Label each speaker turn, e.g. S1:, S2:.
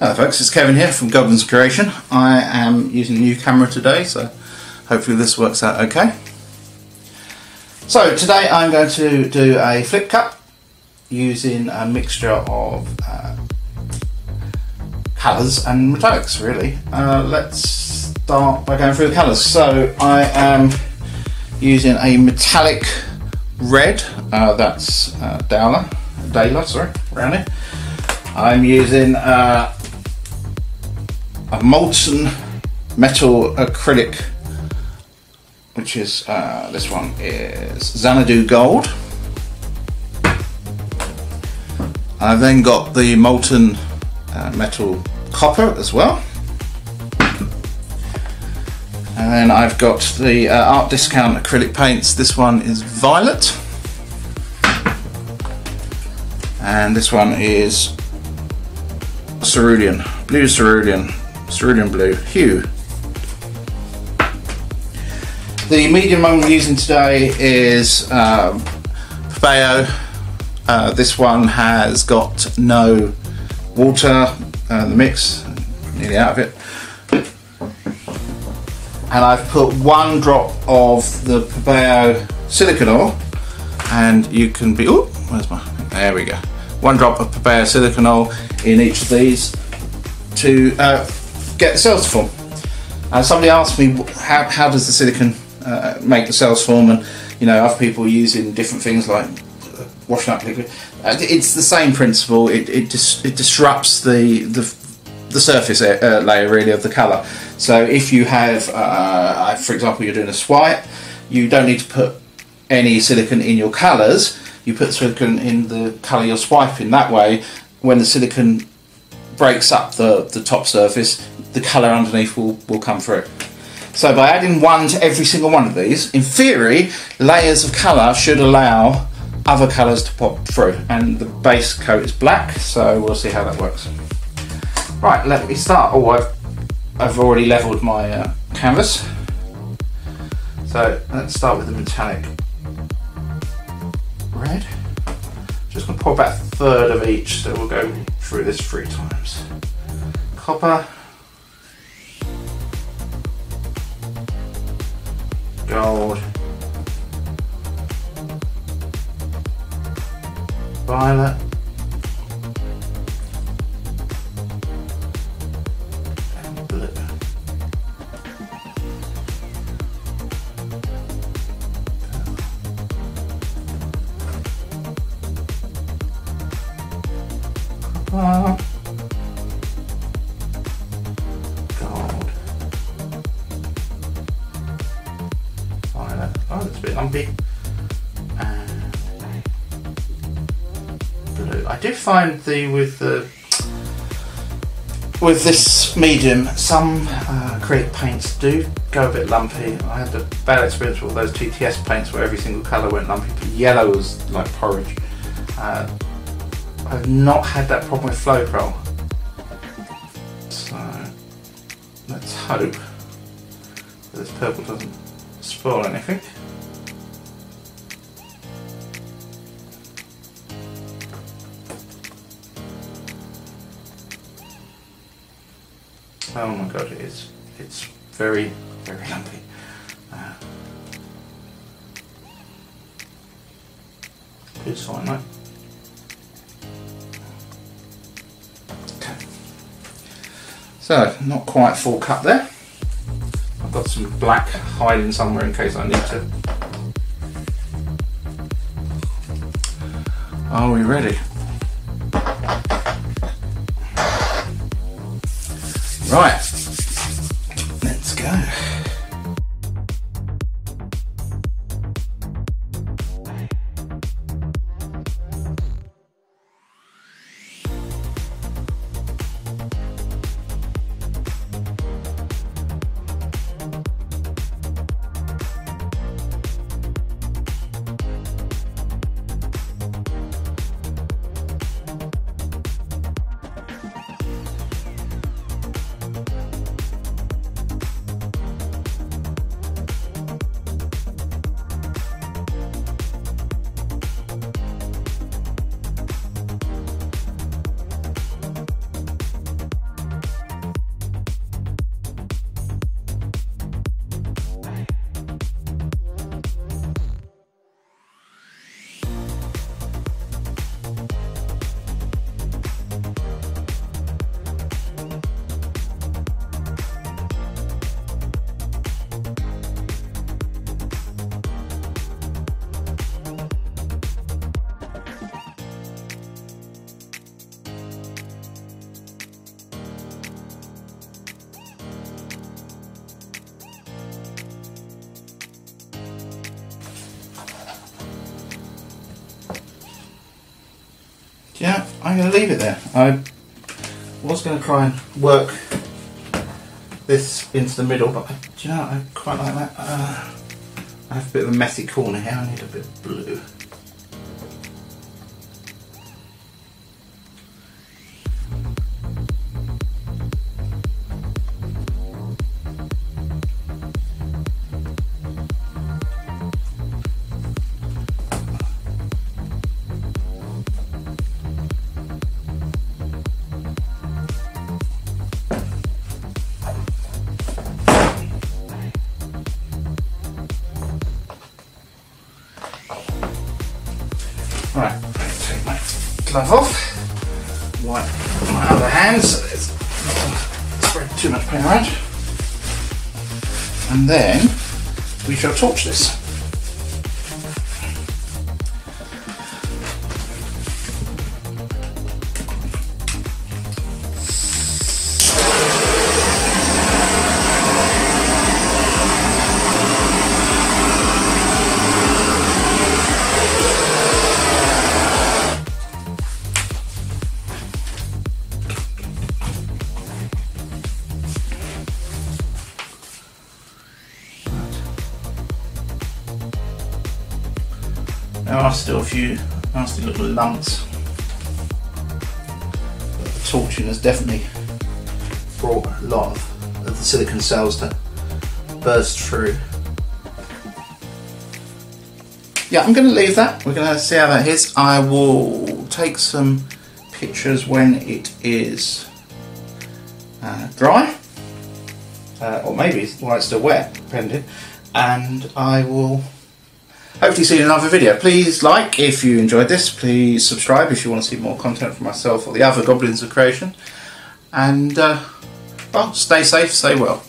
S1: Hello folks, it's Kevin here from Goblin's Creation. I am using a new camera today, so hopefully this works out okay. So today I'm going to do a flip cup using a mixture of uh, colours and metallics really. Uh, let's start by going through the colours. So I am using a metallic red, uh, that's uh, Dowler, Daler, sorry, around it. I'm using uh, a molten metal acrylic, which is uh, this one is Xanadu Gold. I've then got the molten uh, metal copper as well. And then I've got the uh, Art Discount acrylic paints. This one is violet. And this one is cerulean, blue cerulean cerulean blue hue. The medium I'm using today is um, Uh, this one has got no water, uh, the mix, nearly out of it. And I've put one drop of the Pebeo silicon oil and you can be, oh, where's my, there we go. One drop of Pebeo silicon oil in each of these to uh, get the cells form. And somebody asked me how, how does the silicon uh, make the cells form, and you know other people using different things like uh, washing up liquid. Uh, it's the same principle. It it, dis it disrupts the the the surface uh, layer really of the colour. So if you have, uh, for example, you're doing a swipe, you don't need to put any silicon in your colours. You put silicon in the colour you're swiping. That way, when the silicon breaks up the, the top surface, the colour underneath will, will come through. So by adding one to every single one of these, in theory, layers of colour should allow other colours to pop through. And the base coat is black, so we'll see how that works. Right, let me start. Oh, I've, I've already levelled my uh, canvas. So let's start with the metallic red. Just to pour about a third of each, so we'll go through this three times. Copper. Gold. Violet. Gold. Violet. Find the with the with this medium, some uh, acrylic paints do go a bit lumpy. I had a bad experience with all those TTS paints where every single colour went lumpy, but yellow was like porridge. Uh, I've not had that problem with Flow So let's hope that this purple doesn't spoil anything. Oh my god, it is. It's very, very lumpy. Uh, it's fine, right? So, not quite full cut there. I've got some black hiding somewhere in case I need to. Are we ready? Right, I'm going to leave it there. I was going to try and work this into the middle, but I, do you know, I quite like that. Uh, I have a bit of a messy corner here, I need a bit of blue. Glove off, wipe my other hand so there's not spread too much paint around. And then we shall torch this. There are still a few nasty little lumps. But the torching has definitely brought a lot of the silicon cells to burst through. Yeah, I'm going to leave that. We're going to see how that is. I will take some pictures when it is uh, dry, uh, or maybe while it's still wet, depending. And I will hopefully see you in another video. Please like if you enjoyed this. Please subscribe if you want to see more content from myself or the other Goblins of Creation. And, uh, well, stay safe, stay well.